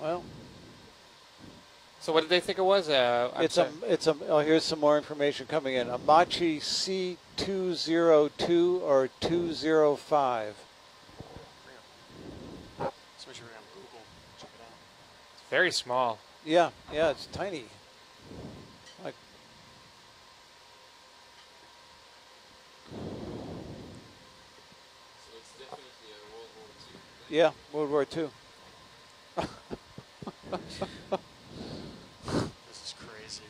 Well, So what did they think it was? Uh, I'm it's a, it's a, oh, here's some more information coming in. A Macchi C202 or 205. So we should on Google. Check it out. It's very small. Yeah, yeah, it's tiny. Like, yeah, World War II. This is crazy.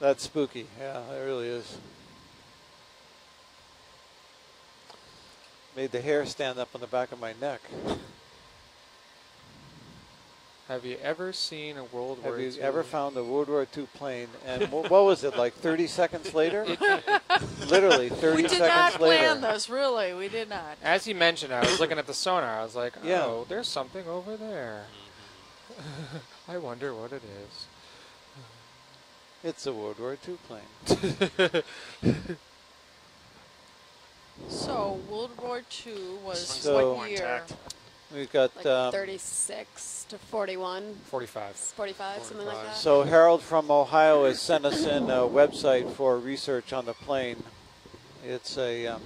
That's spooky. Yeah, it really is. Made the hair stand up on the back of my neck. Have you ever seen a World Have War you II? ever found a World War II plane? And what was it, like 30 seconds later? Literally 30 We did seconds not later. plan this, really. We did not. As you mentioned, I was looking at the sonar. I was like, oh, Yeah. there's something over there. I wonder what it is. It's a World War II plane. So World War II was So- what year? Intact. We've got like um, 36 to 41. 45. 45, something like that. So Harold from Ohio has sent us in a website for research on the plane. It's a um,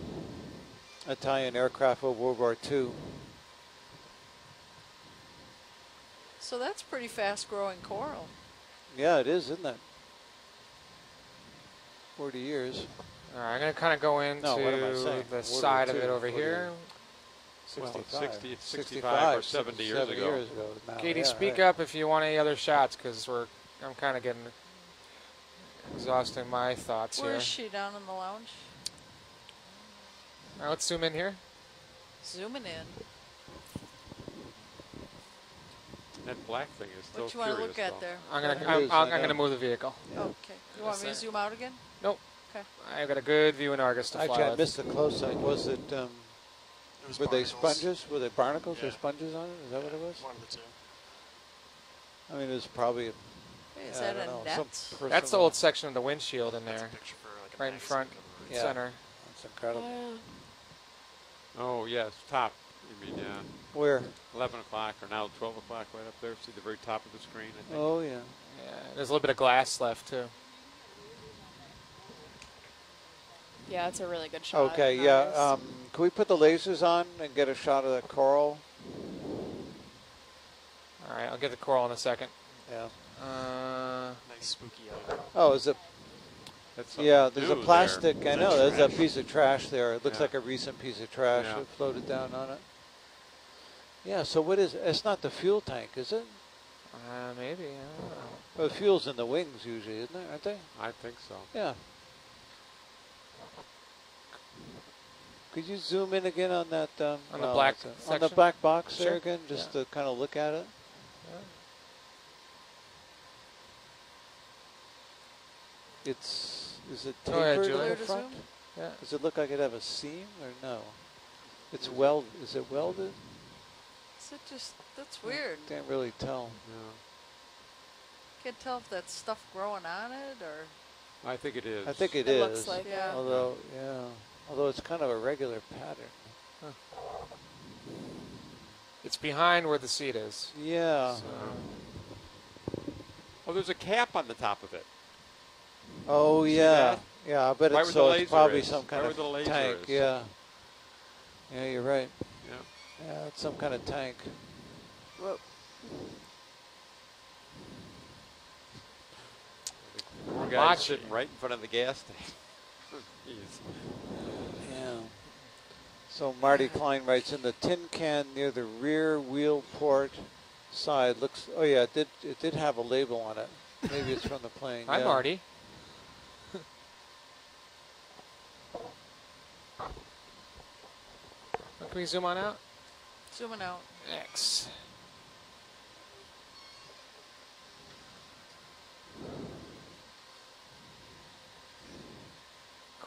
Italian aircraft of World War II. So that's pretty fast growing coral. Yeah, it is, isn't it? 40 years. All right, I'm going to kind of go into no, the side of it over here. 65. 60, 65, or 70, 70 years, ago. years, ago. now. Katie, yeah, speak right. up if you want any other shots because we're I'm kind of getting exhausting my thoughts Where here. Where is she down in the lounge? Now let's zoom in here. Zooming in. That black thing is still What do you want to look at there? I'm gonna I'm, I'm, I'm to move the vehicle. Yeah. Okay. You want me to zoom out again? Nope. Okay. I got a good view in Argus to fly. Actually, I missed the close-up. Was it? Um, it was were they sponges? Were they barnacles or sponges on it? Is that what it was? One of the two. I mean, it was probably, a, is yeah, I that don't a know, some net? That's the old section of the windshield in That's a there, picture for like a right in front, cover. Yeah. center. That's incredible. Oh, Oh, yes, top. You mean, yeah. Where? 11 o'clock or now 12 o'clock right up there. See the very top of the screen, I think. Oh, yeah. Yeah, there's a little bit of glass left too. Yeah, it's a really good shot. Okay, of yeah. Um, can we put the lasers on and get a shot of the coral? All right, I'll get the coral in a second. Yeah. Uh, Nice spooky eye. Oh, is it? That's Yeah, there's a new plastic. I know there's a piece of trash there. It looks Yeah. like a recent piece of trash Yeah. that floated down on it. Yeah. So what is? It? It's not the fuel tank, is it? uh, maybe. I don't know. Well, the fuel's in the wings usually, isn't it? Aren't they? I think so. Yeah. Could you zoom in again on that? Um, On the well, black it's a- on the black box Sure. there again, just to kind of look at it. It's is it Go ahead, tapered Julie. in the front? Yeah. Does it look like it have a seam or no? It's weld. Is it welded? Is it just, that's weird. Can't really tell. Yeah. Can't tell if that's stuff growing on it or. I think it is. I think it It is. looks like Yeah. Although, yeah. Although it's kind of a regular pattern. It's behind where the seat is. Yeah. So, Oh, there's a cap on the top of it. Oh See yeah. that? Yeah. I bet Right it's so it's probably is. some kind Right of the tank. is. Yeah. Yeah, you're right. Yeah. Yeah, it's some kind of tank. Whoa. Poor guy's sitting it. right in front of the gas tank. Jeez. Yeah. So Marty Klein writes in the tin can near the rear wheel port side looks. Oh yeah, it did. It did have a label on it. Maybe it's from the plane. Hi, yeah. Marty. Can we zoom on out? Zooming out. X.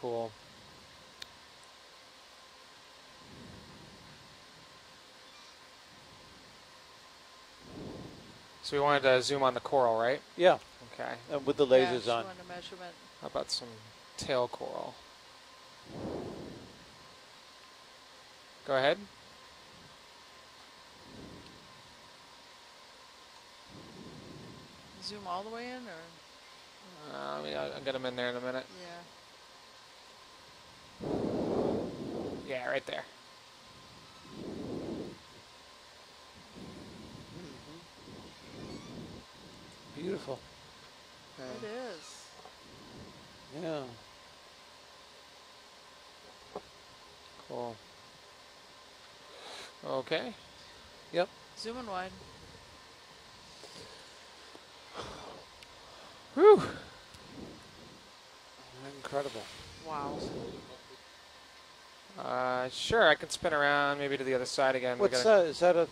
cool. So we wanted to zoom on the coral, right? Yeah. Okay. And with the lasers yeah, on. How about some tail coral? Go ahead. Zoom all the way in, or? Uh, I mean, I'll, I'll get them in there in a minute. Yeah. Yeah, right there. Beautiful. It is. Yeah. Cool. Okay. Yep. Zooming wide. Whew. Incredible. Wow. Uh, sure, I can spin around maybe to the other side again. We What's gotta- that? Is that a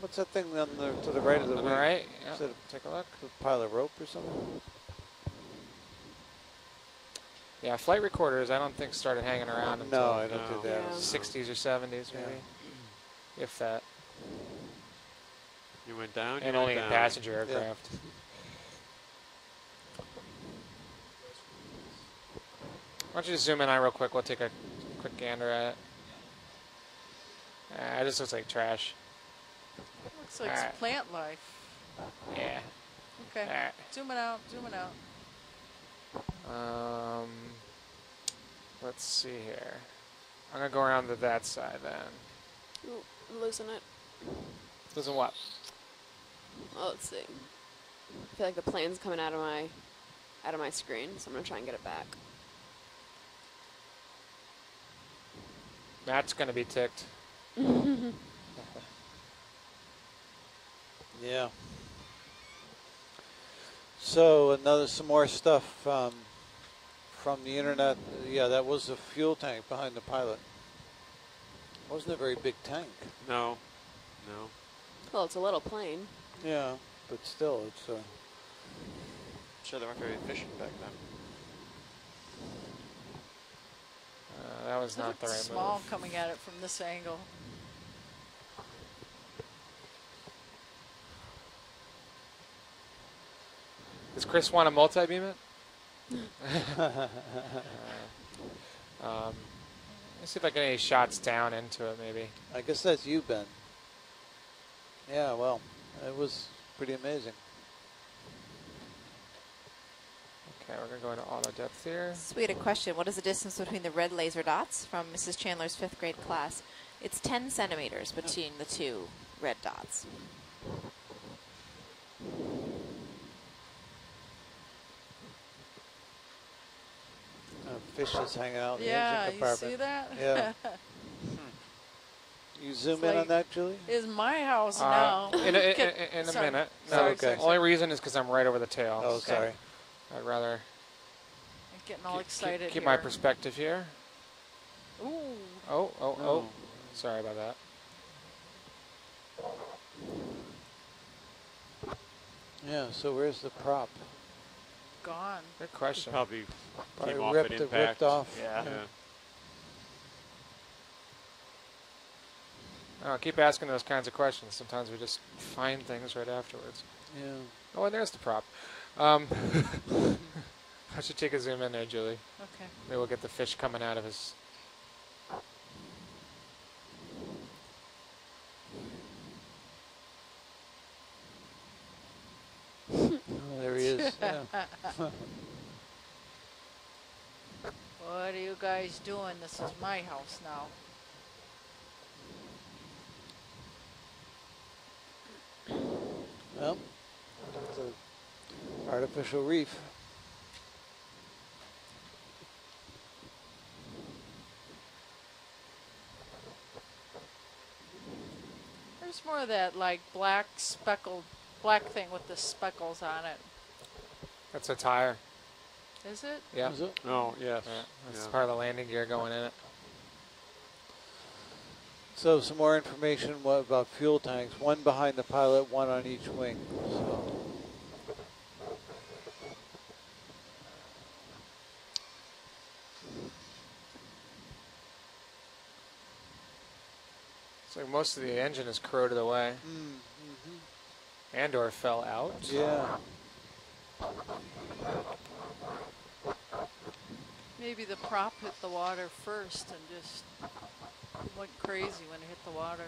what's that thing on the to the right of the wing? Right? Yeah. Is it Take a look. a pile of rope or something? Yeah, flight recorders I don't think started hanging around until No, I don't No. do that. Yeah. 60s or 70s Yeah. maybe, if that, You went down. you and went only in down. passenger aircraft. Why don't you just zoom in on real quick? We'll take a quick gander at it. Ah, it just looks like trash. Looks like Alright. plant life. Yeah. Okay. Alright. Zooming out. Zooming out. Um, let's see here. I'm gonna go around to that side then. Ooh, I'm losing it. Losing what? Oh, let's see. I feel like the plane's coming out of my out of my screen, so I'm gonna try and get it back. Matt's gonna be ticked. Yeah. So another some more stuff um, from the internet. Yeah, that was the fuel tank behind the pilot. Wasn't a very big tank. No. No. Well, it's a little plane. Yeah, but still, it's uh, Sure, they weren't very efficient back then. Uh, that was It not looked the right small move. coming at it from this angle. Does Chris want to multi-beam it? um, let's see if I get any shots down into it, maybe. I guess that's you, Ben. Yeah, well, it was pretty amazing. Okay, we're gonna go into auto depth here. So we had a question. What is the distance between the red laser dots from Mrs. Chandler's fifth grade class? It's 10 centimeters between the two red dots. Uh, fish is hanging out in the yeah, engine you see that? Yeah. You zoom It's in on that, Julie? is my house Uh, now. in a, in, Get- in a minute. Oh, No, Sorry, okay. sorry, Only reason is because I'm right over the tail. Oh, so sorry. I'd rather I'm getting all keep- keep- excited keep, here. my perspective here. Ooh. Oh, oh, oh. Oh. Sorry about that. Yeah, so where's the prop? Gone. Good question. Probably Probably came off ripped, at it impact. ripped off. Yeah. Yeah. Oh, keep asking those kinds of questions. Sometimes we just find things right afterwards. Yeah. Oh, and there's the prop. Um, I should take a zoom in there, Julie. Okay. Maybe we'll get the fish coming out of his. Oh, there he is. Yeah. What are you guys doing? This is my house now. Well, it's a artificial reef. There's more of that like black speckled black thing with the speckles on it. That's a tire. Is it? Yeah. Is it? Oh, yes. yeah. That's Yeah. part of the landing gear going in it. So some more information what about fuel tanks. One behind the pilot, one on each wing. So It's like most of the engine is corroded away mm-hmm. and or fell out. yeah. Maybe the prop hit the water first and just went crazy when it hit the water.